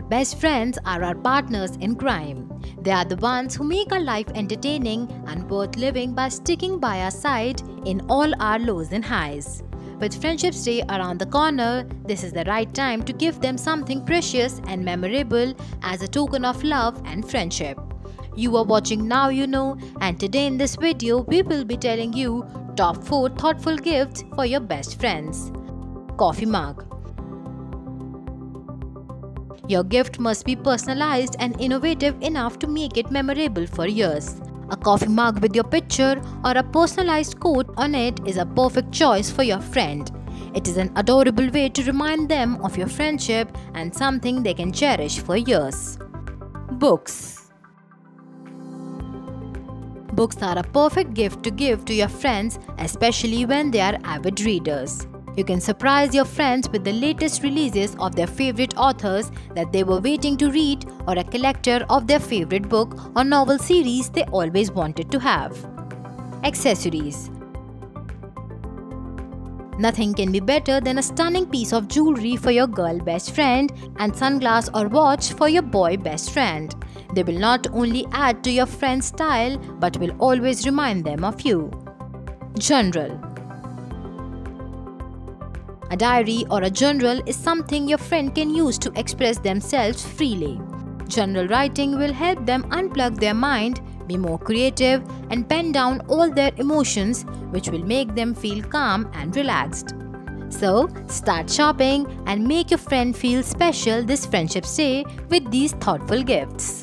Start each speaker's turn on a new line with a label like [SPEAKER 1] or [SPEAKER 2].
[SPEAKER 1] best friends are our partners in crime. They are the ones who make our life entertaining and worth living by sticking by our side in all our lows and highs. With Friendship's Day around the corner, this is the right time to give them something precious and memorable as a token of love and friendship. You are watching Now You Know, and today in this video, we will be telling you top 4 thoughtful gifts for your best friends. Coffee mug. Your gift must be personalized and innovative enough to make it memorable for years. A coffee mug with your picture or a personalized quote on it is a perfect choice for your friend. It is an adorable way to remind them of your friendship and something they can cherish for years. Books Books are a perfect gift to give to your friends, especially when they are avid readers. You can surprise your friends with the latest releases of their favorite authors that they were waiting to read or a collector of their favorite book or novel series they always wanted to have. Accessories Nothing can be better than a stunning piece of jewelry for your girl best friend and sunglass or watch for your boy best friend. They will not only add to your friend's style but will always remind them of you. Journal a diary or a journal is something your friend can use to express themselves freely. Journal writing will help them unplug their mind, be more creative, and pen down all their emotions, which will make them feel calm and relaxed. So, start shopping and make your friend feel special this Friendship's Day with these thoughtful gifts.